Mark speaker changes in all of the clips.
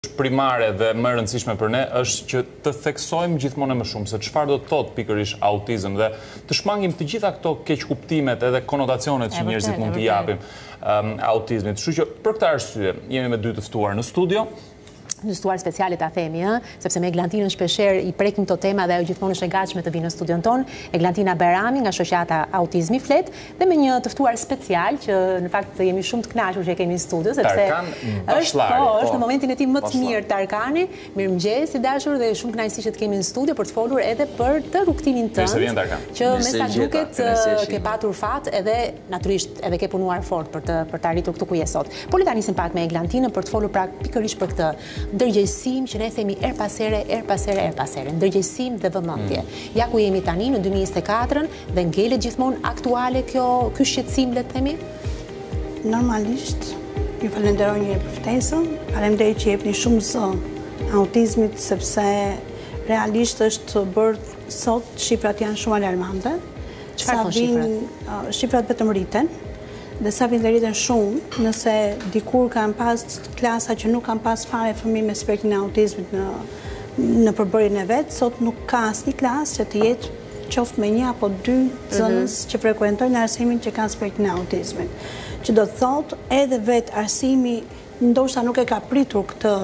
Speaker 1: është primare dhe më e rëndësishme për ne është që të theksojmë gjithmonë e më shumë se çfarë do të thotë pikërisht autizëm dhe të shmangim të gjitha këto keqkuptimet edhe konotacionet që njerëzit mund t'i japim autizmit. Kështu që për këtë arsye jemi me dy të ftuar në studio,
Speaker 2: një ftuar speciale ta themi ë, sepse me Eglantinën shpeshherë i prekim këto tema dhe ajo gjithmonë është e gatshme të vijë në studion tonë, Eglantina Bajrami nga shoqata Autizmi flet dhe me një të ftuar special që në fakt jemi shumë të kënaqur që e kemi në studio sepse Tarkan Bashlari po, është po. në momentin e tij më të mirë Tarkani mirëmëngjes i dashur dhe shumë kënaqësi që të kemi në studio për të folur edhe për rrugëtimin tënd që me sa duket ke patur fat edhe natyrisht edhe ke punuar fort për të, për të arritur këtu ku je sot po le ta nisim pak me Eglantinën për të folur pra pikërisht për këtë ndërgjegjësim që ne themi herë pas here, herë pas here, herë pas here ndërgjegjësim dhe vëmendje mm. ja ku jemi tani në 2024 Dhe ngelet gjithmonë aktuale kjo, ky shqetësim le të themi?
Speaker 3: Normalisht, ju falenderoj një herë për ftesën. Faleminderit që jepni shumë zë autizmit sepse realisht është bërë sot shifrat janë shumë alarmante.
Speaker 2: Çfarë thonë shifrat?
Speaker 3: Shifrat vetëm rriten dhe sa vjen dhe rriten shumë, nëse dikur kanë pas klasa që nuk kanë pas fare fëmijë me spektrin e autizmit në në përbërjen e vet, sot nuk ka asnjë klasë që të jetë qoftë me një apo dy nxënës që frekuentojnë arsimin që kanë spektrin e autizmit. Që do të thotë edhe vetë arsimi ndoshta nuk e ka pritur këtë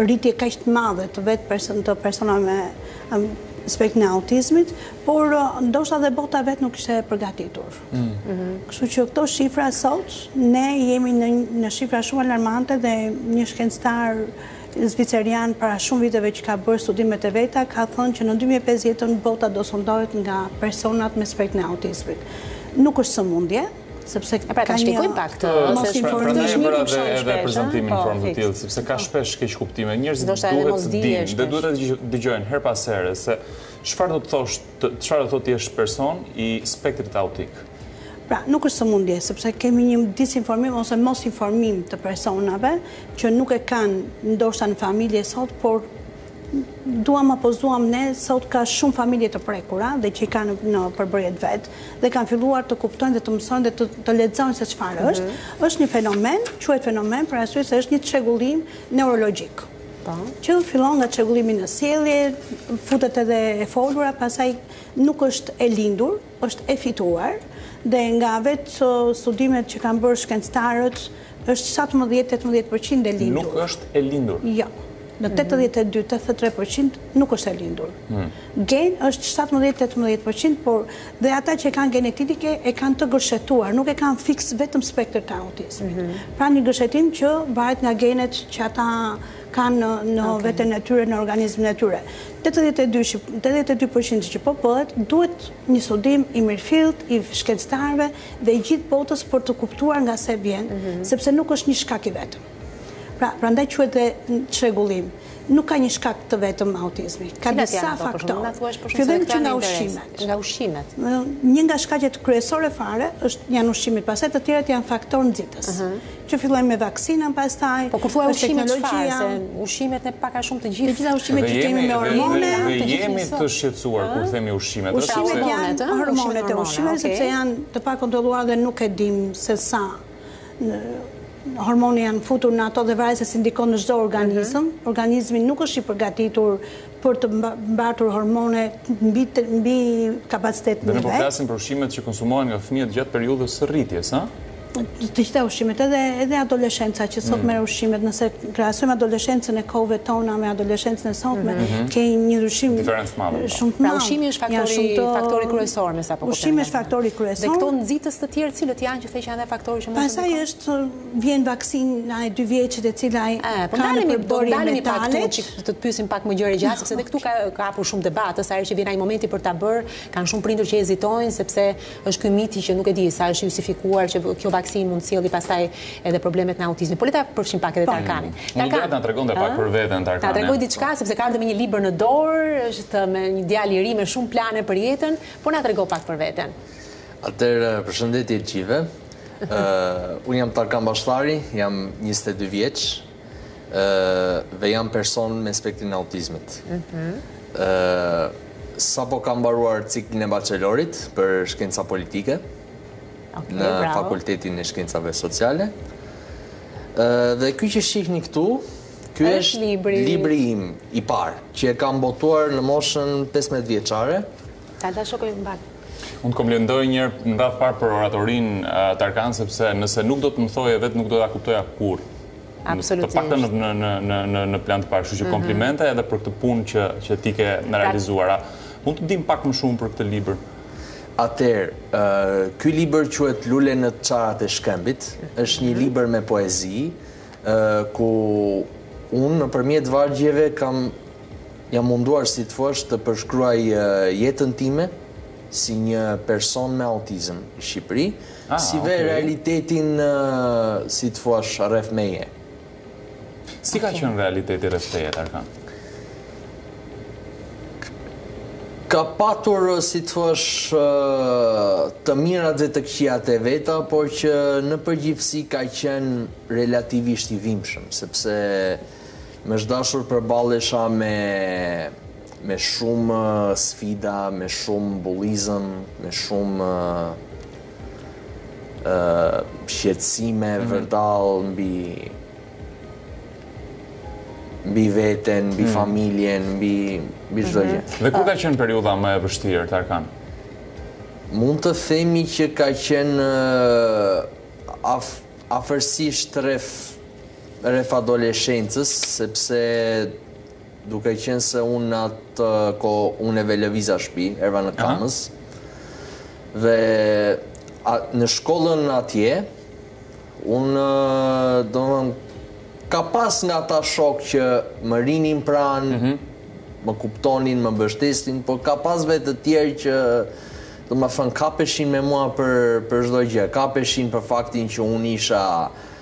Speaker 3: rritje kaq të madhe të vetë person, të personave me spektrin e autizmit, por ndoshta dhe bota vetë nuk ishte përgatitur. Mm. Mhm. Kështu që këto shifra sot, ne jemi në, në shifra shumë alarmante dhe një shkencëtar zviceran para shumë viteve që ka bërë studimet e veta ka thënë që në dy mijë e pesëdhjetë bota do sundohet nga personat me spektrin e autizmit. Nuk është sëmundje, sepse
Speaker 2: ka një...
Speaker 3: Pra ta shpjegojmë pak
Speaker 2: këtë,
Speaker 1: se është për të shmi të shmi shpesh. Edhe prezantimin në formë të tillë, sepse ka shpesh keqkuptime. Njerëzit duhet të dinë dhe duhet të dëgjojnë herë pas here, se çfarë do të thotë Çfarë do të thotë të jesh person i spektrit autik?
Speaker 3: Pra, nuk është sëmundje, sepse kemi një disinformim ose mos informim të personave që nuk e kanë ndoshta në familje sot, por duam apo s'duam ne, sot ka shumë familje të prekura dhe që i kanë në përbërje të vet dhe kanë filluar të kuptojnë dhe të mësojnë dhe të lexojnë se çfarë mhm. është. është një fenomen, quhet fenomen, për arsye se është një çrregullim neurologjik. Po. Që fillon nga çrregullimi në sjellje, futet edhe e folura, pastaj nuk është e lindur, është e fituar dhe nga vetë studimet që kanë bërë shkencëtarët është 17-18% e lindur.
Speaker 1: Nuk është e lindur.
Speaker 3: Jo. Në 82-83% nuk është e lindur. Hmm. Gen është shtatëmbëdhjetë tetëmbëdhjetë për qind, por dhe ata që e kanë gjenetike e kanë të gërshetuar, nuk e kanë fiks vetëm spektër të autizmit. Pra një gërshetim që varet nga genet që ata kanë në veten e tyre, në organizmin e tyre. Tetëdhjetë e dy, tetëdhjetë e dy për qind që po bëhet, duhet një studim i mirëfilltë i shkencëtarëve dhe i gjithë botës për të kuptuar nga se vjen, sepse nuk është një shkak i vetëm. Pra, prandaj quhet dhe çrregullim. Nuk ka një shkak të vetëm autizmi. Ka disa faktorë, fillojmë që nga ushqimet.
Speaker 2: Nga ushqimet.
Speaker 3: Një nga shkaqet kryesore fare është janë ushqimet, pastaj të tjerat janë faktorë nxitës. Që fillojmë me vaksinën pastaj.
Speaker 2: Po kur thua ushqimet çfarë? Se ushqimet ne pak a shumë të gjithë.
Speaker 3: Të gjitha ushqimet që kemi me hormone,
Speaker 1: të gjithë jemi të shqetësuar kur themi ushqimet.
Speaker 3: Ushqimet janë hormonet e ushqimeve sepse janë të pakontrolluara dhe nuk e dimë se sa hormone janë futur në ato dhe varet se si ndikon në çdo organizëm. Mhm. Organizmi nuk është i përgatitur për të mbajtur hormone mbi mbi kapacitetin
Speaker 1: e vet. Ne po flasim për ushqimet që konsumohen nga fëmijët gjatë periudhës së rritjes, ha?
Speaker 3: Të gjitha ushqimet, edhe edhe adoleshenca që sot mm. merr ushqimet, nëse krahasojmë adoleshencën e kohëve tona me adoleshencën e sotme, mhm. Mhm. ke një ndryshim diferencë të madhe. Shumë të
Speaker 2: madh pra. Ushqimi është faktori faktori kryesor me sa po
Speaker 3: kuptoj. Ushqimi është faktori kryesor.
Speaker 2: Dhe këto nxitës të tjerë cilët janë Të tjerë që janë dhe faktorë që
Speaker 3: mund të ndikojnë. Pastaj është vjen vaksina e dy vjeçit e cila e po ka në përbërje metalet.
Speaker 2: Do të të pyesim pak më gjerë e gjatë sepse edhe këtu ka ka hapur shumë debat, sa herë që vjen ai momenti për ta bërë, ka shumë prindër që hezitojnë sepse është ky miti që nuk e di sa është i justifikuar që kjo vaksinë mund të sjellë pastaj edhe problemet me autizmin. Po le ta përfshijmë pak edhe Tarkanin.
Speaker 1: Unë dua të na tregonte pak për veten Tarkani.
Speaker 2: Të tregojë diçka sepse ka ardhur me një libër në dorë, është dhe një djalë i ri me shumë plane për jetën, po na trego pak për veten.
Speaker 4: Atëherë, përshëndetje të gjithëve. Ë, unë jam Tarkan Bashllari, jam 22 vjeç. Ë, dhe jam person me spektrin e autizmit. Mhm. Ë, sapo kam mbaruar ciklin e bachelorit për shkenca politike. Okej, në Fakultetin e Shkencave Sociale. Ë, dhe ky që shihni këtu, ky është libri im i parë, që e kam botuar në moshën 15 vjeçare.
Speaker 2: Ta ta shikojmë pak.
Speaker 1: Unë të komplimentoj njëherë në radhë të parë për oratorinë Tarkan, sepse nëse nuk do të më thoshe vetë, nuk do ta kuptoja kurrë.
Speaker 2: Absolutisht.
Speaker 1: Të paktën në plan të parë, kështu që mhm. komplimente edhe për këtë punë që ti ke në të realizuara. Mund të dimë pak më shumë për këtë libër?
Speaker 4: Atëherë, ky libër quhet Lule në të çarat e shkëmbit, është një mhm. libër me poezi, ku unë nëpërmjet vargjeve kam Jam munduar si të thuash të përshkruaj jetën time si një person me autizëm në Shqipëri, ah, si dhe realitetin si të thuash rreth meje.
Speaker 1: Si ka qenë realiteti rreth teje Tarkan?
Speaker 4: Ka patur si të thuash të mirat dhe të këqijat e veta, por që në përgjithësi ka qenë relativisht i dhimbshëm, sepse Me s'dashur përballesha me me shumë sfida, me shumë bullizëm, me shumë ë shqetësime mm -hmm. vërdall mbi mbi veten, mbi mm. familjen, mbi mbi çdo
Speaker 1: mhm. gjë. Dhe ku ka qenë periudha më e vështirë Tarkan?
Speaker 4: Mund të themi që ka qenë af, afërsisht rreth rreth adoleshencës, sepse duke qenë se unë në atë kohë unë edhe lëviza shpi, erdha në Kamëz, dhe në shkollën atje, unë domethënë ka pas nga ata shokë që më rrinin pranë, mhm. më kuptonin, më mbështesnin, po ka pas edhe të tjerë që domethënë kapeshin me mua për, për çdo gjë, kapeshin për faktin që unë isha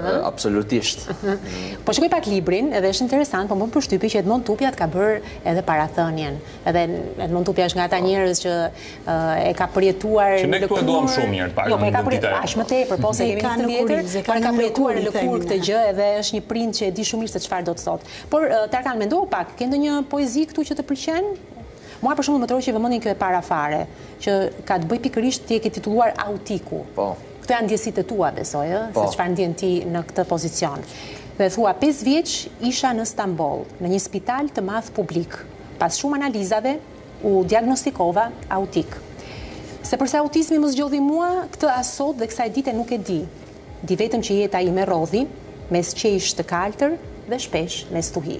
Speaker 4: Absolutisht.
Speaker 2: Po shikoj pak librin dhe është interesant, po më bën përshtypje që Edmond Tupja të ka bërë edhe parathënien. Edhe Edmond Tupja është nga ata njerëz që e ka përjetuar
Speaker 1: në lëkurë. Që ne këtu e duam shumë mirë, pak
Speaker 2: jo, po e ka përjetuar aq më tepër, po se kemi një të vjetër, por e ka përjetuar në lëkurë këtë gjë edhe është një prind që e di shumë mirë se çfarë do të thotë. Por Tarkan mendo pak, ke ndonjë poezi këtu që të pëlqen? Mua për shembull më tërhoqi vëmendjen kjo e para fare, që ka të bëjë pikërisht ti e ke titulluar Autiku.
Speaker 4: Po.
Speaker 2: Këto janë ndjesitë e tua, besoj, ë? Po. Se çfarë ndjen ti në këtë pozicion. Dhe thua, pesë vjeç isha në Stamboll, në një spital të madh publik. Pas shumë analizave, u diagnostikova autik. Se përse autizmi më zgjodhi mua, këtë as sot dhe kësaj dite nuk e di. Di vetëm që jeta ime rrodhi mes qiejsh të kaltër dhe shpesh me stuhi.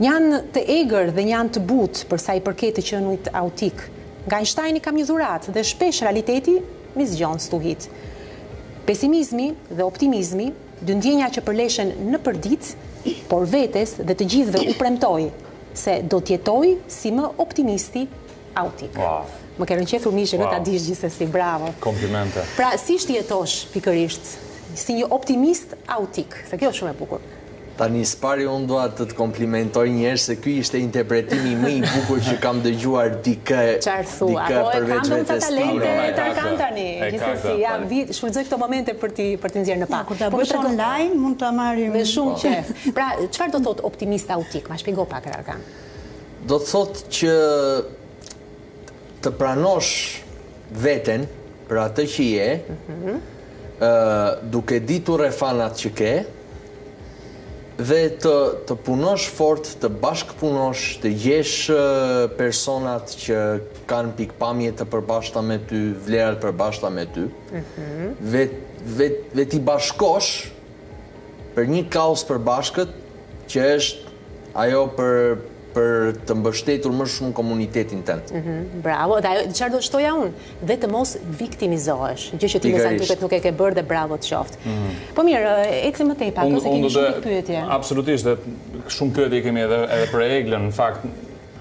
Speaker 2: Një anë të egër dhe një anë të butë, përsa i përket të qenurit autik. Nga Einsteini kam një dhuratë dhe shpesh realiteti m'i zgjon stuhitë. Pesimizmi dhe optimizmi, dy ndjenja që përleshen për ditë, por vetes dhe të gjithëve u premtoj se do të jetoj si më optimisti autik. Më ke rënqethur mishin ta dish gjithsesi, bravo.
Speaker 1: Komplimente.
Speaker 2: Pra si është të jetosh pikërisht si një optimist autik, se kjo është shumë e bukur.
Speaker 4: Tani s'pari unë dua të të komplimentoj një herë se ky ishte interpretimi më i bukur që kam dëgjuar dikë.
Speaker 2: Çfarë thua? Po e kam vetëm sa talente këta kanë tani. Gjithsesi, ja, vi, shfrytëzoj këto momente për t'i për t'i nxjerrë në pah.
Speaker 3: Kur ta bësh online mund ta marrim
Speaker 2: me shumë qejf. Pra, çfarë do thotë optimist autik? Ma shpjego pak Tarkan.
Speaker 4: Do të thotë që të pranosh veten për atë që je, mhm. ë duke ditur rrethanat që ke dhe të të punosh fort, të bashkëpunosh, të gjesh personat që kanë pikëpamje të përbashkëta me ty, vlera të përbashkëta me ty. Mhm. Dhe dhe dhe t'i bashkosh për një kauzë të përbashkët që është Ajo për për të mbështetur më shumë komunitetin tënd.
Speaker 2: Mm -hmm, bravo. Dhe ajo çfarë do shtoja unë, dhe të mos viktimizohesh, gjë që ti me sa duket nuk e ke bërë dhe bravo të qoftë. Mm -hmm. Po mirë, ecim më tej pak, se kemi shumë do... pyetje.
Speaker 1: Absolutisht, dhe shumë pyetje kemi edhe edhe për Eglën, në fakt.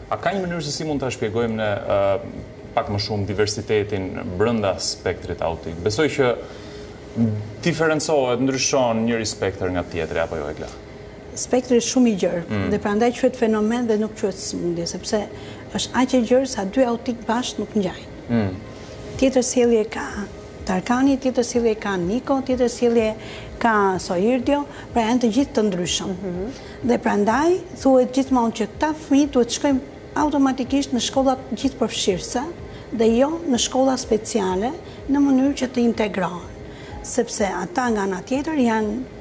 Speaker 1: A ka një mënyrë se si mund ta shpjegojmë ne uh, pak më shumë diversitetin brenda spektrit autik? Besoj që diferencohet, ndryshon njëri spektër nga tjetri apo jo Egla?
Speaker 3: Spektri është shumë i gjerë mm. dhe prandaj quhet fenomen dhe nuk quhet sëmundje, sepse është aq e gjerë sa dy autik bashkë nuk ngjajnë. Mm. Tjetër sjellje ka Tarkani, tjetër sjellje ka Niko, tjetër sjellje ka Soirdio, pra janë të gjithë të ndryshëm. Mhm. Dhe prandaj thuhet gjithmonë që këta fëmijë duhet të shkojnë automatikisht në shkollat gjithëpërfshirëse dhe jo në shkolla speciale në mënyrë që të integrohen, sepse ata nga natyra janë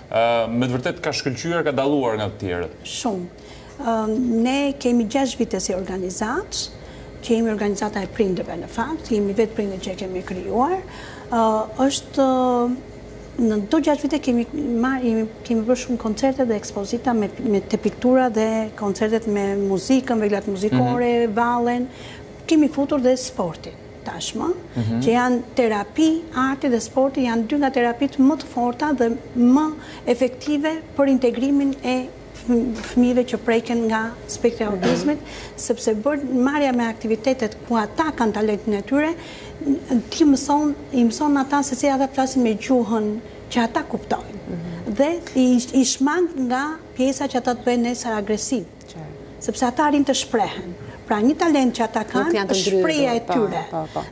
Speaker 1: Me të vërtetë ka shkëlqyer, ka dalluar nga të tjerët.
Speaker 3: Shumë. Ne kemi 6 vite si organizatë, që jemi organizata e prindërve në fakt, jemi vetë prindër që e kemi krijuar, dhe në këto 6 vite kemi kemi bërë shumë koncerte dhe ekspozita me piktura dhe koncertet me muzikën, veglat muzikore, mhm. vallen, kemi futur dhe sportin. tashmë, që janë terapi, arti dhe sporti janë dy nga terapitë më të forta dhe më efektive për integrimin e fëmijëve që preken nga spektri i autizmit, sepse bërë marrja me aktivitetet ku ata kanë talentin e tyre, ti mëson, i mëson ata se si ata flasin me gjuhën që ata kuptojnë. Dhe i shmang nga pjesa që ata të bëhen nesër agresivë. sepse ata arrijnë të shprehen. Pra një talent që ata kanë është shprehja e tyre.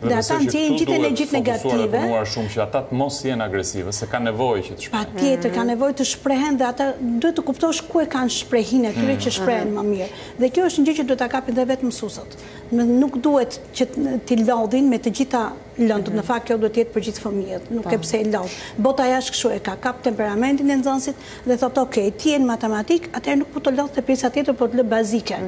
Speaker 1: Dhe ata nxjerrin gjithë energjitë negative. Dhe besoj që këtu duhet fokusuar dhe punuar shumë që ata të mos jenë agresivë, se kanë nevojë që të shprehen.
Speaker 3: Patjetër, kanë nevojë të shprehen dhe ata duhet të kuptosh ku e kanë shprehinë e tyre që shprehen më mirë. Dhe kjo është një gjë që duhet ta kapin dhe vetë mësuesit. Nuk duhet që t'i lodhin me të gjitha lëndë, në fakt kjo duhet të jetë për gjithë fëmijët, nuk ke pse i lodh. Bota jashtë kështu e ka, kap temperamentin e nxënësit dhe thotë ok, ti je në matematikë, atëherë nuk po të lodh te pjesa tjetër, po të lë bazike.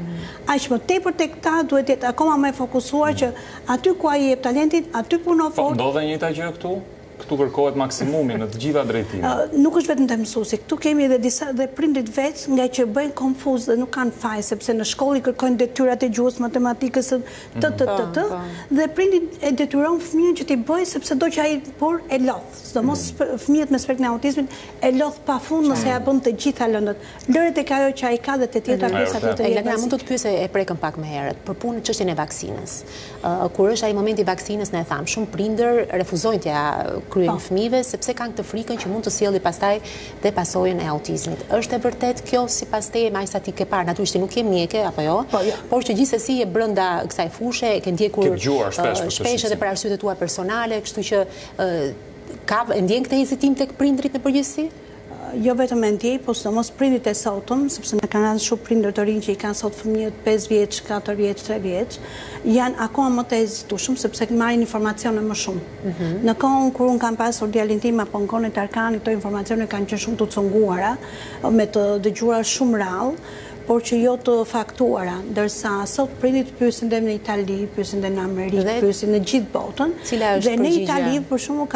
Speaker 3: Aq më tepër tek këta duhet të jetë akoma më e fokusuar që aty ku ai jep talentin, aty puno
Speaker 1: fort. Ndodh e njëjta gjë këtu? Këtu kërkohet maksimumi në të gjitha drejtimet.
Speaker 3: Nuk është vetëm te mësuesi, këtu kemi edhe disa dhe prindërit vetë ngaqë bëhen konfuzë dhe nuk kanë faj, sepse në shkollë i kërkojnë detyrat e gjuhës, matematikës, të të të të, dhe prindi e detyron fëmijën që t'i bëjë, sepse do që ai, por e lodh, sidomos mm. fëmijët me spektrin e autizmit, e lodh pa fund nëse ia bën të gjitha lëndët. Lëre te ajo që ai ka dhe të tjerat mm. pjesa të të
Speaker 2: jetë. Lëgra, mund të të pyes, e prekëm pak më herët, për punë në çështjen e vaksinës. Kur është ai momenti i vaksinës, ne thamë, shumë prindër refuzojnë t'ia kryejnë po. fëmijëve, sepse kanë këtë frikën që mund të sjellë pastaj dhe pasojën e autizmit. Është e vërtetë kjo sipas teje me aq sa ti ke parë, natyrisht ti nuk je mjeke apo jo, po, jo. por që gjithsesi je brenda kësaj fushe, e ke ndjekur, uh, shpesh edhe për arsyet e tua personale, kështu që uh, ka e ndjen këtë hezitim tek prindrit në përgjithësi?
Speaker 3: jo vetëm e ndjej, po sidomos prindit e sotëm, sepse më kanë rënë shumë prindër të rinj që i kanë sot fëmijët 5 vjeç, 4 vjeç, 3 vjeç, janë akoma më të hezitueshëm, sepse marrin informacione më shumë. Në kohën kur unë kam pasur djalin tim apo në kohën e Tarkanit këto informacione kanë qenë shumë të cunguara, me të dëgjuara shumë rrallë, por që jo të faktuara, ndërsa sot prindit pyesin dhe në Itali, pyesin dhe në Amerikë, pyesin në gjithë botën. Cila është përgjigjja? Dhe në Itali, për shembull,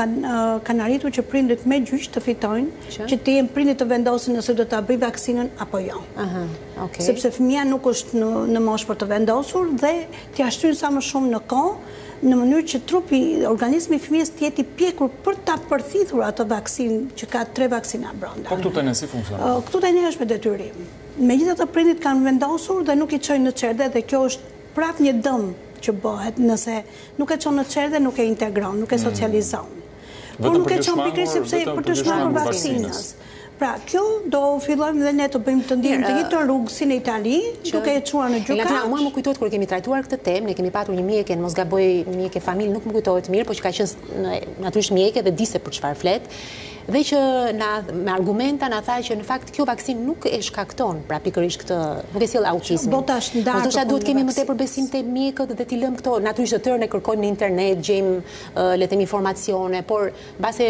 Speaker 3: kanë arritur që prindit me gjyq të fitojnë, që të jenë prindit të vendosin nëse do ta bëjë vaksinën apo jo. Aha, okay. Sepse fëmija nuk është në moshë për të vendosur dhe t'ia shtyjnë sa më shumë në kohë, në mënyrë që trupi, organizmi i fëmijës të jetë i pjekur për ta përthithur atë vaksinë që ka tre vaksina brenda.
Speaker 1: Po këtu te ne si funksionon?
Speaker 3: Këtu te ne është me detyrim. Megjithatë prindit kanë vendosur dhe nuk i çojnë në çerdhe dhe kjo është prapë një dëm që bëhet nëse nuk e çon në çerdhe, nuk e integron, nuk e socializon. Por nuk e çon pikërisht për t'iu shmangur vaksinës. Pra, kjo do fillojmë dhe ne të bëjmë të ndjekim të njëjtën rrugë si në Itali, duke e çuar në gjykatë.
Speaker 2: Elatrina, mua më kujtohet kur e kemi trajtuar këtë temë, ne kemi patur një mjeke, në mos gaboj, një mjeke familje, nuk më kujtohet mirë, por që ka qenë natyrisht mjeke dhe di se për çfarë flet, dhe që me argumenta na tha që në fakt kjo vaksinë nuk e shkakton, pra pikërisht këtë, nuk e sjell autizmin.
Speaker 3: Bota është ndarë.
Speaker 2: Po ndoshta duhet kemi më tepër besim te mjekët dhe t'i lëmë këto, natyrisht të tërë ne kërkojmë në internet, gjejmë le të
Speaker 3: themi informacione, por mbase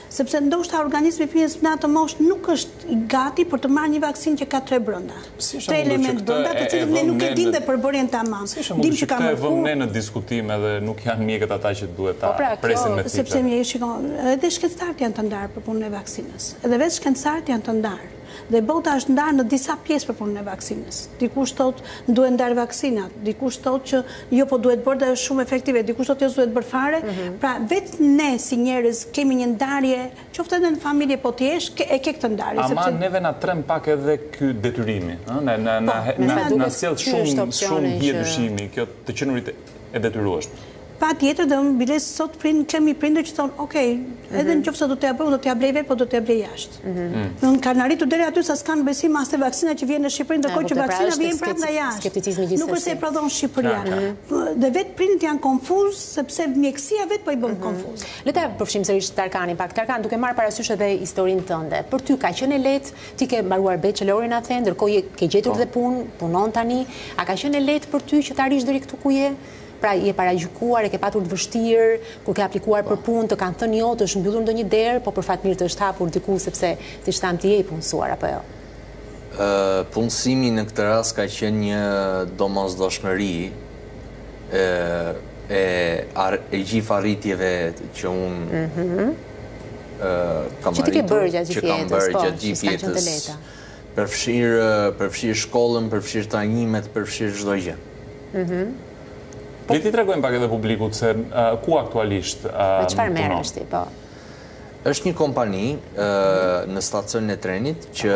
Speaker 3: Sepse
Speaker 2: ndoshta
Speaker 3: organizmi i fëmijës në atë moshë nuk është gati për të marrë një vaksinë që ka tre brenda. Tre elementë brenda, të cilët ne nuk e dimë dhe përbërjen tamam.
Speaker 1: Si është e mundur që këtë e vëmë ne në diskutim edhe nuk janë mjekët ata që duhet ta pra, presin me
Speaker 3: cipë? Sepse mjekët, shikon, edhe shkencëtarët janë të ndarë për punën e vaksinës. Edhe vetë shkencëtarët janë të ndarë. Dhe bota është ndarë në disa pjesë për punën e vaksinës. Dikush thotë duhet ndarë vaksinat, dikush thotë që jo po duhet bërë dhe është shumë efektive, dikush thotë jo s'duhet bërë fare. Mhm. Pra vetë ne si njerëz kemi një ndarje, qoftë edhe në familje po të jesh, e ke këtë ndarje.
Speaker 1: Ama neve na tremb pak edhe ky detyrimi, ëh, na na po, na sjell shumë shumë hije dyshimi, kjo të qenurit e detyrueshme.
Speaker 3: Patjetër dhe unë bile sot kemi prindër që thonë, ok, edhe në qoftë se do t'ia blej, unë do t'ia blej vetë, po do t'ia blej jashtë. Domethënë kanë arritur deri aty sa s'kanë besim as te vaksina që vjen në Shqipëri, ndërkohë që vaksina vjen prapë nga jashtë. Nuk është se e prodhon Shqipëria. Dhe vetë prindërit janë konfuzë sepse mjekësia vetë po i bën konfuzë.
Speaker 2: Le ta përfshijmë sërish Tarkanin pak. Tarkan, duke marrë parasysh edhe historinë tënde, për ty ka qenë e lehtë Ti ke mbaruar beçelorin atje, ndërkohë ke gjetur dhe punë, punon tani, a ka qenë e lehtë për ty që të arrish deri këtu ku je? Pra je paragjykuar, e ke patur të vështirë, kur ke aplikuar për punë, të kanë thënë jo, të është mbyllur ndonjë derë, po për fat mirë të është hapur diku sepse siç thamë ti je i punësuar apo jo?
Speaker 4: Punësimi në këtë rast ka qenë një domosdoshmëri. e e gjithë arritjeve që unë kam
Speaker 2: arritur, që
Speaker 4: ti ke bërë gjatë gjithë jetës, po, që s'ka qenë të lehta. Përfshirë, përfshirë shkollën, përfshirë trajnimet, përfshirë çdo gjë. Mhm.
Speaker 1: Le t'i tregojmë pak edhe publikut se ku aktualisht
Speaker 2: punon. Me çfarë merresh ti, po.
Speaker 4: Është një kompani në stacionin e trenit që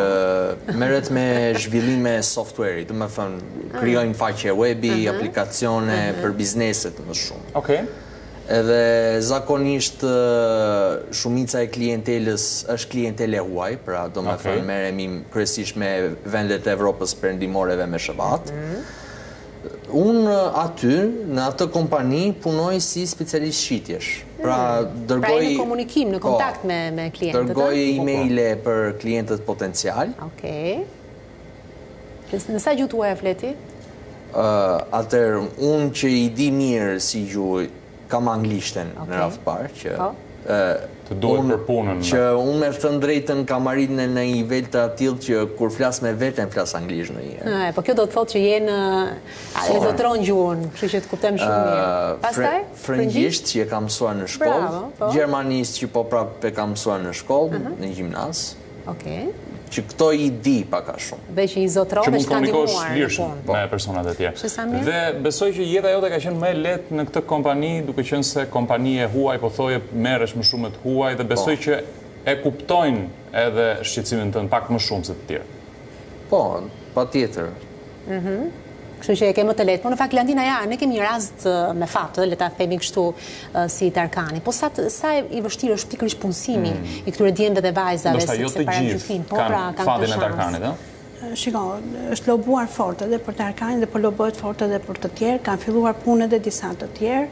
Speaker 4: merret me zhvillime software-i, domethënë, krijojmë faqe webi, aplikacione për bizneset më shumë.
Speaker 1: Ok.
Speaker 4: Edhe zakonisht shumica e klientelës është klientelë e huaj, pra domethënë merremi kryesisht me vendet e Evropës perëndimore dhe me SHBA-të. Unë aty, në atë kompani, punoj si specialist shitjesh.
Speaker 2: Pra, hmm. dërgoj... Pra, je në komunikim, në po, kontakt me, me klientët,
Speaker 4: Dërgoj e-maile për klientët potencialë.
Speaker 2: Okej. Okay. Në sa gjuhë
Speaker 4: të huaja flet ti? Uh, atëherë, unë që i di mirë si gjuhë Kam anglishten në radhë të parë që
Speaker 1: Të duhet për punën.
Speaker 4: Që unë me thënë të drejtën kam arrit në një nivel të atillë që kur flas me veten flas anglisht
Speaker 2: ndonjëherë. Po kjo do të thotë që e zotëron gjuhën, kështu që të kuptojmë shumë mirë. Pastaj,
Speaker 4: frëngjisht që e kam mësuar në shkollë, gjermanisht që po prapë e kam mësuar në shkollë, në
Speaker 2: gjimnaz.
Speaker 4: që këto i di pak a shumë.
Speaker 2: Dhe që i zotëron
Speaker 1: dhe që mund të komunikosh lirshëm po. me personat e tjerë. Dhe besoj që jeta jote ka qenë më e lehtë në këtë kompani, duke qenë se kompani e huaj, po thoje merresh më shumë me të huaj, dhe po. besoj që e kuptojnë edhe shqetësimin tënd pak më shumë se të tjerë.
Speaker 4: Po, pa tjetër.
Speaker 2: Mhm. Kështu që e ke më të lehtë. Po në fakt Landina ja, ne kemi një rast me fat, le ta themi kështu si Tarkani. Po sa i vështirë është pikërisht punësimi mm. i këtyre djemve dhe vajzave
Speaker 1: se jo se paragjykim, po pra kanë fatin e Tarkanit, ëh.
Speaker 3: Shiko, është lobuar fort edhe për Tarkanin dhe po lobohet fort edhe për të tjerë, kanë filluar punë edhe disa të tjerë,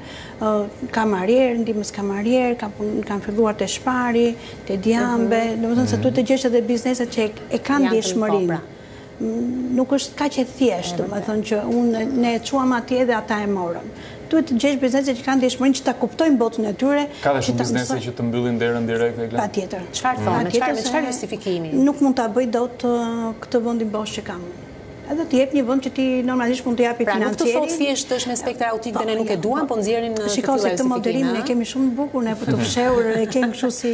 Speaker 3: kamarier, ndihmëskamarier, kanë filluar te Spari, te Jumbo, domethënë se duhet të gjesh edhe bizneset që e kanë ndjeshmërinë. Nuk është kaq e thjeshtë, domethënë që unë ne e çuam atje dhe ata e morën. Duhet të gjesh bizneset që kanë ndjeshmërinë që ta kuptojnë botën e tyre.
Speaker 1: Ka dhe shumë biznese që të mbyllin derën direkt
Speaker 3: Eglenë? Patjetër.
Speaker 2: Çfarë thonë, me çfarë justifikimi?
Speaker 3: Nuk mund ta bëj dot këtë, vendi bosh që kam. Edhe të jep një vend që ti normalisht mund ta japë financieri.
Speaker 2: Pra nuk të thotë thjesht është me spektër autik dhe ne nuk e po, duan, po, po nxjerrin në
Speaker 3: të tilla. Këtë moderimin e kemi shumë të bukur ne, por po të fshehur e kemi këshu si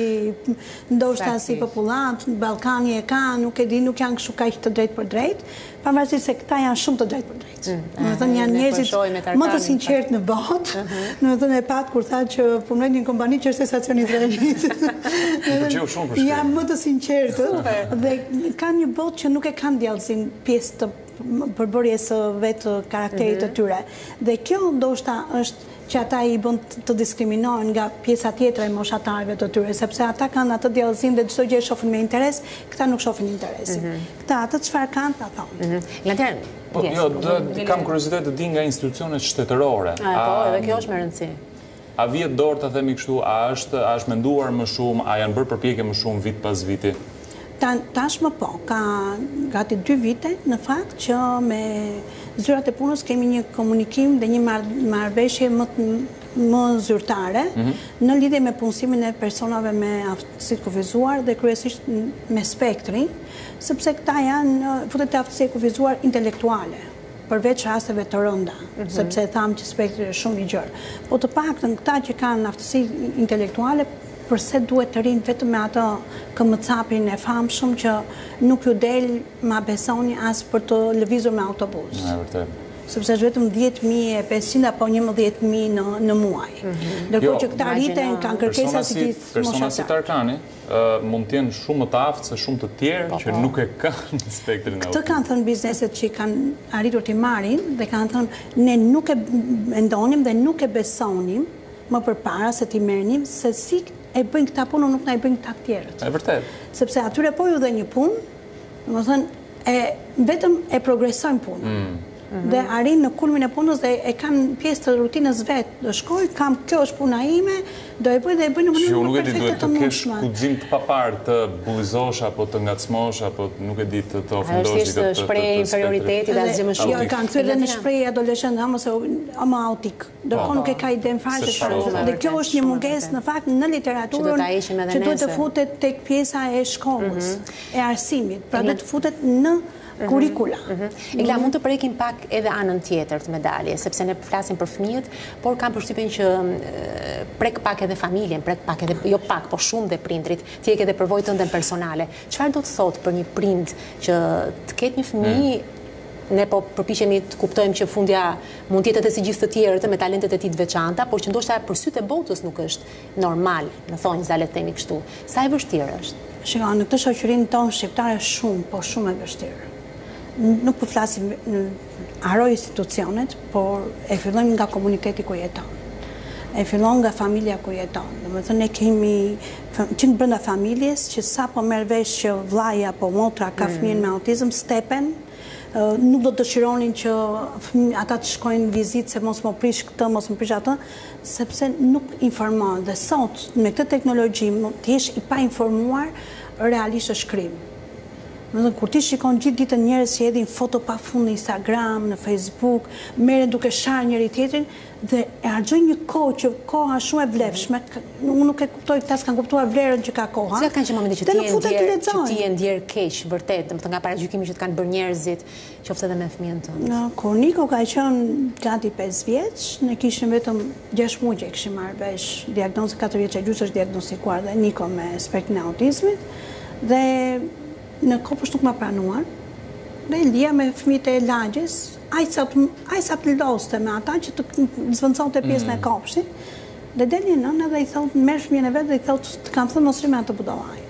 Speaker 3: ndoshta si popullatë, Ballkani e ka, nuk e di, nuk janë këshu kaq të drejtpërdrejtë, pavarësisht se këta janë shumë të drejtpërdrejtë. Mm, domethënë janë njerëzit më të sinqertë në botë, Domethënë e patë kur tha që punoj një kompani që është stacion i trenit. Janë më të sinqertë dhe kanë një botë që nuk e kanë djallëzinë pjesë të përbërjes së vetë karakterit të mhm. tyre. Dhe kjo ndoshta është që ata i bën të diskriminohen nga pjesa tjetër e moshatarëve të tyre, sepse ata kanë atë djallëzim dhe çdo gjë e shofin me interes, këta nuk shofin interesin. Mhm. Këta atë çfarë kanë, ta thonë.
Speaker 2: Mhm.
Speaker 1: Po, jo, kam kuriozitet të di nga institucionet shtetërore.
Speaker 2: A, po, edhe kjo është me rëndësi.
Speaker 1: A vihet dorë ta themi kështu, a është, a është menduar më shumë, a janë bërë përpjekje më shumë vit pas viti?
Speaker 3: Tashmë po, ka gati dy vite, në fakt që me zyrat e punës kemi një komunikim dhe një marrëveshje më të më zyrtare mhm. në lidhje me punësimin e personave me aftësi të kufizuar dhe kryesisht me spektri Sepse këta janë, futet te aftësia e kufizuar intelektuale, përveç rasteve të rënda, sepse e thamë që spektri është shumë i gjerë. Po të paktën këta që kanë aftësi intelektuale, përse duhet të rrinë vetëm me atë KEMCAP-in e famshëm që nuk ju del, ma besoni, as për të lëvizur me autobus.
Speaker 1: E vërtetë.
Speaker 3: Sepse është vetëm dhjetë mijë e pesëqind apo njëmbëdhjetë mijë në muaj.
Speaker 1: Ndërkohë
Speaker 3: që këta rriten, kanë kërkesa si
Speaker 1: gjithë moshatarët. Persona si Tarkani, mund të jenë shumë më të aftë se shumë të tjerë po, që po. nuk e kanë spektrin e autistit.
Speaker 3: Këtë kanë thënë bizneset që kanë arritur t'i marrin dhe kanë thënë ne nuk e mendonim dhe nuk e besonim më përpara se t'i merrnim se si e bëjnë këta punë, nuk na e bëjnë këta të tjerët.
Speaker 1: E vërtetë.
Speaker 3: Sepse atyre po ju dhe një punë, domethënë, e vetëm e progresojnë punë. Mm. dhe arrin në kulmin e punës dhe e kam pjesë të rutinës vetë, do shkoj, kam kjo është puna ime, do e bëj dhe e bëj në mënyrën
Speaker 1: më perfekte të mundshme. Shqyr, nuk e di, duhet të kesh guxim të paparë të bullizosh, apo të ngacmosh, apo nuk e di të të ofendosh.
Speaker 2: Ajo është shprehje inferioriteti, asgjë më shumë.
Speaker 3: Jo, e kanë kthyer dhe në shprehje adoleshentët, dhe aman se aman autik. Dërkohë nuk e kanë idenë fare se çfarë. Dhe kjo është një mungesë në fakt në literaturën që duhet të futet tek pjesa e shkollës, e arsimit. Pra duhet të futet në Kurrikula.
Speaker 2: Egla, mund të prekim pak edhe anën tjetër të medaljes, sepse ne flasim për fëmijët, por kam përshtypjen që prek pak edhe familjen, prek pak edhe, jo pak, po shumë dhe prindërit, ti e ke dhe përvojën tënde personale. Çfarë do të thotë për një prind që të ketë një fëmijë, ne po përpiqemi të kuptojmë që fundja fundit mund të jetë edhe si gjithë të tjerët, me talentet e tij të veçanta, por që ndoshta për sytë e botës nuk është Normal, në thonjza le të themi kështu. Sa e vështirë është?
Speaker 3: Shiko, në këtë shoqërinë tonë shqiptare është shumë, po shumë e vështirë. Nuk po flasim harroji institucionet, por e fillojmë nga komuniteti ku jeton. E fillon nga familja ku jeton. Domethënë, ne kemi që brenda familjes që sapo merr vesh që vëllai apo motra ka mm. fëmijën me autizm, stepen, nuk do dëshironin që ata të shkojnë vizitë se mos më prish këtë, mos më prish atë, sepse nuk informon dhe sot me këtë teknologji të jesh i painformuar realisht është krim. Domethënë kur ti shikon gjithë ditën njerëz që hedhin foto pafund në Instagram, në Facebook, merren duke sharë njëri-tjetrin dhe e harxhojnë një kohë që koha është shumë e vlefshme, unë nuk e kuptoj këta s'kanë kuptuar vlerën që ka koha.
Speaker 2: Cilat kanë qenë momentet që ti je ndjerë, që ti je ndjerë keq vërtet, domethënë nga paragjykimi që të kanë bërë njerëzit, qoftë edhe me fëmijën
Speaker 3: tënd. Kur Niko ka qenë gati pesë vjeç, ne kishim vetëm gjashtë muaj që e kishim marrë vesh diagnozën, katër vjeç e gjysmë është diagnostikuar dhe Niko me spektrin e autizmit dhe në kopsht nuk ma pranuan dhe e lija me fëmijët e lagjes, aq sa aq sa të lozte me ata që të zëvendësonte pjesën e kopshtit dhe del një nënë dhe i thotë merr fëmijën e vet dhe i thotë të kam thënë mos rri me atë budallain.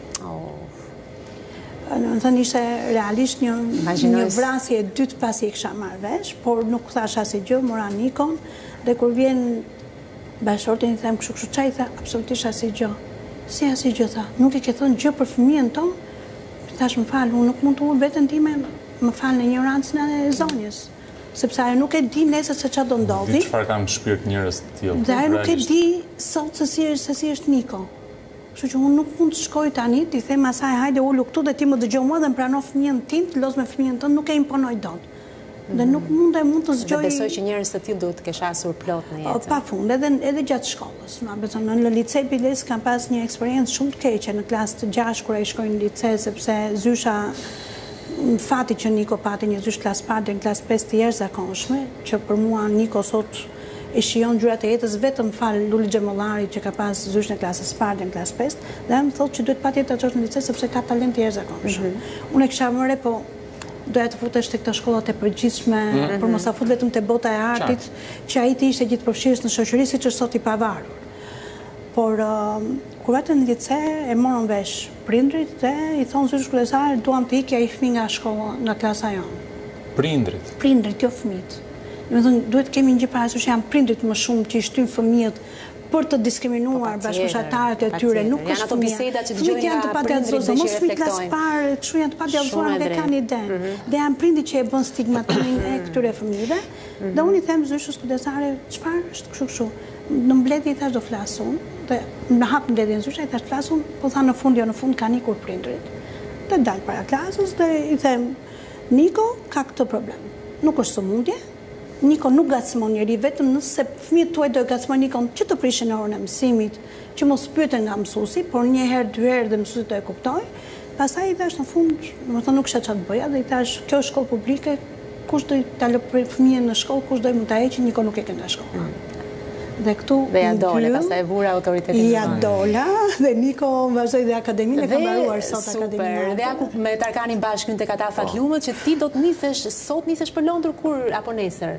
Speaker 3: Domethënë ishte realisht një një vrasje e dytë pasi e kisha marrë vesh, por nuk thashë asnjë gjë, mora Nikon dhe kur vjen bashkëshorti i them kështu kështu ça i the absolutisht asnjë gjë. Si asnjë gjë tha, nuk i ke thënë gjë për fëmijën tonë? I thashë më fal, unë nuk mund të ul veten time, më fal në injorancën e zonjës sepse ajo nuk e di nesër se çfarë do ndodhë.
Speaker 1: Çfarë kanë në shpirt njerëz të tillë.
Speaker 3: Dhe ajo nuk e di sot se si është se si është Niko. Kështu që unë nuk mund të shkoj tani t'i them asaj hajde ulu këtu dhe ti më dëgjo mua dhe më prano fëmijën tim të lozë me fëmijën tënd nuk e imponoj dot dhe nuk mund e mund të zgjedh
Speaker 2: Dhe besoj që njerëz të tillë duhet të kesh hasur plot në jetë.
Speaker 3: Pa fund edhe edhe gjatë shkollës ma beson në në lice biles kam pas një eksperiencë shumë të keqe në klasë të gjashtë kur ai shkoi në lice sepse zysha nga fati që Niko pati një zyshë klasë parë deri në klasë pesë të jashtëzakonshme që për mua Niko sot i shijon ngjyrat e jetës vetëm falë Luli Xhemollarit që ka pas zyshën e klasës së parë deri në klasë pestë, dhe ajo më thotë që duhet patjetër ta çosh në lice sepse ka talent të jashtëzakonshëm. Unë e kisha vënë re, po doja të futesh te këto shkollat e përgjithshme, por mos ta fus vetëm te bota e artit, që ai të ishte gjithëpërfshirës në shoqëri siç është sot i pavarur. Por kur vajti në lice e morën vesh. Prindërit dhe i thonë zyshës kujdestare duam të ikë ai fëmijë nga shkolla, nga klasa jonë.
Speaker 1: Prindërit?
Speaker 3: Prindërit, jo fëmijët. Domethënë duhet të kemi një gjë parasysh që janë prindërit më shumë që i shtyjnë fëmijët për të diskriminuar bashkëmoshatarët e tyre, nuk është
Speaker 2: fëmija. Fëmijët
Speaker 3: janë të padjallëzuar, mos fëmijë klasë parë, kështu janë të padjallëzuar, nuk e kanë idenë. Dhe janë prindërit që e bëjnë stigmatizimin e këtyre fëmijëve. Dhe unë i them zyshës kujdestare, çfarë është kështu kështu? Në mbledhje i thashë do flas unë, dhe e hap mbledhjen zysha, i thashë të flas unë, po tha në fund, jo në fund, kanë ikur prindërit, dhe dal para klasës, dhe i them, Niko ka këtë problem, nuk është sëmundje, Niko nuk ngacmon njeri, vetëm nëse fëmijët tuaj do e ngacmojnë Nikon, që të prishin orën e mësimit, që mos pyeten nga mësuesi, por një herë, dy herë dhe mësuesi do e kuptojë, pastaj i thashë në fund, domethënë nuk kisha ça të bëja, dhe i thashë, kjo është shkollë publike, Kush do ta lë fëmijën në shkollë, kush do mund ta heqë, Niko nuk ikën nga shkolla. Dhe këtu
Speaker 2: dhe ia dole, pastaj e vura autoritetin.
Speaker 3: Ia dola dhe Niko vazhdoi dhe akademinë e ka mbaruar sot akademinë. Super.
Speaker 2: Dhe aty me Tarkanin bashkë hyn tek ata fatlumët që ti do të nisesh sot nisesh për Londër kur apo nesër?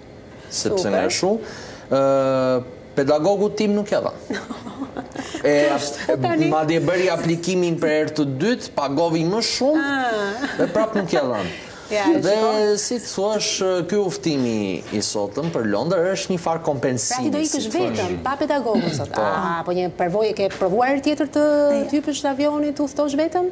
Speaker 4: Sepse në Gazhu, pedagogut tim nuk ia dhanë. E, po madje bëri aplikimin për herë të dytë, pagoi më shumë ah. dhe prapë nuk ia dhanë. Ja, dhe si të thua është ky udhëtimi i sotëm për Londër është një farë kompensimi.
Speaker 2: Pra ti do ikësh vetëm, pa pedagogun sot. Po. A, po një përvojë ke provuar tjetër të të hypësh avionit, të udhëtosh vetëm?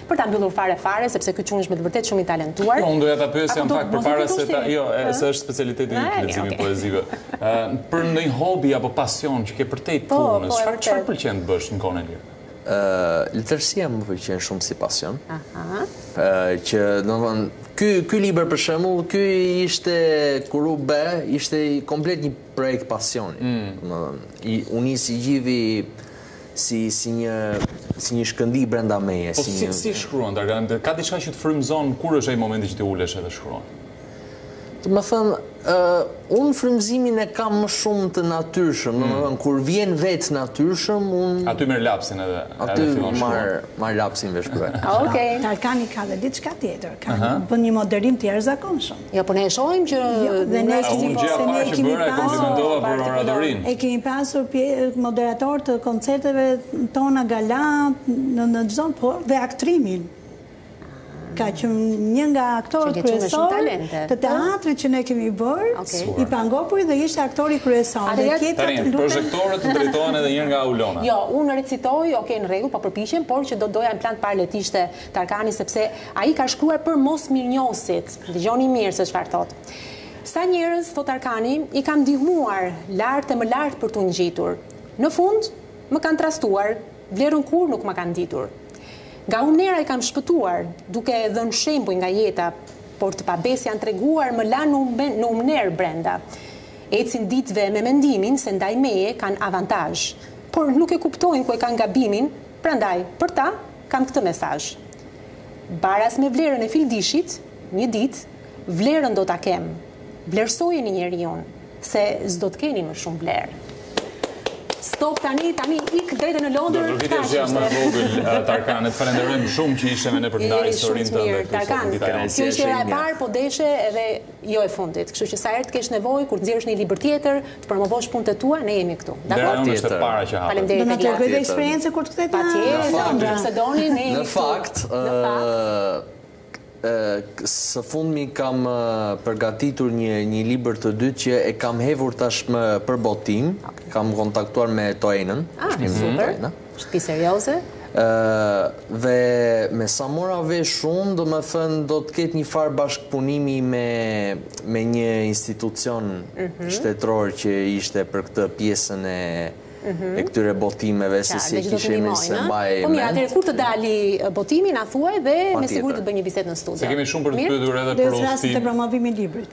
Speaker 2: Për ta mbyllur fare fare, sepse ky çun është me të vërtetë shumë i talentuar.
Speaker 1: Jo, unë doja ta pyesja në fakt përpara se ta, jo, se është specialiteti yt leximi i poezive. Për ndonjë hobi apo pasion që ke përtej
Speaker 2: po,
Speaker 1: punës,
Speaker 2: po,
Speaker 1: çfarë pëlqen të bësh në kohën e lirë?
Speaker 4: Letërsia më pëlqen shumë si pasion. Aha. Që, domethënë, ky ky libër për shembull, ky ishte kur u bë, ishte komplet një projekt pasioni. Mm. Domethënë, unë si gjithi si si një si një shkëndijë brenda meje,
Speaker 1: po, si një si, si shkruan Tarkan, ka diçka që të frymëzon kur është ai momenti që ti ulesh edhe shkruan.
Speaker 4: Domethënë, uh, unë frymëzimin e kam më shumë të natyrshëm, mm. domethënë, kur vjen vetë natyrshëm, unë...
Speaker 1: Aty merr lapsin edhe,
Speaker 4: aty edhe fillon shkruan. Aty marr lapsin dhe shkruaj.
Speaker 2: Oke, okay.
Speaker 3: Tarkani ka dhe diçka tjetër, ka uh -huh. bën një moderim të jashtëzakonshëm.
Speaker 2: Jo, po ne e shohim që jo,
Speaker 3: dhe ne
Speaker 1: kemi pasur se ne kemi pasur për oratorin.
Speaker 3: E kemi pasur moderator të koncerteve tona gala në në çdo po dhe aktrimin. Ka qenë një nga aktorët kryesorë të teatrit që ne kemi bërë, I pangopuri dhe ishte aktori kryesor.
Speaker 1: Dhe tjetra të lutem. Projektorët të drejtohen edhe një herë nga Aulona.
Speaker 2: Jo, unë recitoj, ok, në rregull, po përpiqem, por unë do doja në plan të parë le të ishte Tarkani sepse ai ka shkruar për mosmirënjohësit. Dëgjoni mirë se çfarë thotë. Sa njerëz, thotë Tarkani, i kam ndihmuar lart e më lart për t'u ngjitur. Në fund, më kanë tradhtuar, vlerën kurrë nuk ma kanë ditur. Nga humnera i kam shpëtuar, duke dhënë shembuj nga jeta, por të pabesë janë treguar, më lanë në humnerë brenda. Ecin ditëve me mendimin se ndaj meje kanë avantazh, por nuk e kuptojnë ku e kanë gabimin, prandaj, për ta, Kam këtë mesazh. Baras me vlerën e fildishit, një ditë, vlerën do ta kem. Vlerësojeni njeriun, se s'do të keni më shumë vlerë. Stop tani, tani ik drejtë në Londër.
Speaker 1: Do të vij dhe unë që jam më vogël Tarkan, të falenderojmë shumë që ishe me ne për të ndarë historinë tënde.
Speaker 2: Tarkan, kjo ishte hera e parë, po deshe edhe jo e fundit, kështu që sa herë të kesh nevojë, kur të nxjerrësh një libër tjetër, të promovosh punët e tua, ne jemi këtu.
Speaker 1: Dera Dakor? jonë është e para që hapet.
Speaker 2: Faleminderit
Speaker 3: Do na Egla. tregojë dhe eksperiencën kur të kthehet
Speaker 2: në Patjetër, nga Londra. fakt, Nëse doni, ne jemi
Speaker 4: në këtu. fakt, ë, Në fakt. ë, k- së fundmi kam ë, përgatitur një një libër të dytë që e kam hedhur tashmë për botim, kam kontaktuar me Toenën,
Speaker 2: Ah, është një super. Toena. Shtëpi serioze?
Speaker 4: Dhe me sa mora vesh unë, domethënë, do të ketë një farë bashkëpunimi me një institucion mhm. shtetëror që ishte për këtë pjesën e mhm. e këtyre botimeve, s'e di si e kishte, se s'e mbaj
Speaker 2: mend. Po mirë, atëherë kur të dalë botimi na thuaj dhe me siguri do bëjmë një bisedë në studio.
Speaker 1: Se kemi shumë për të pyetur edhe për
Speaker 3: ostim. Dhe
Speaker 2: s'do rastisë te promovimi i librit.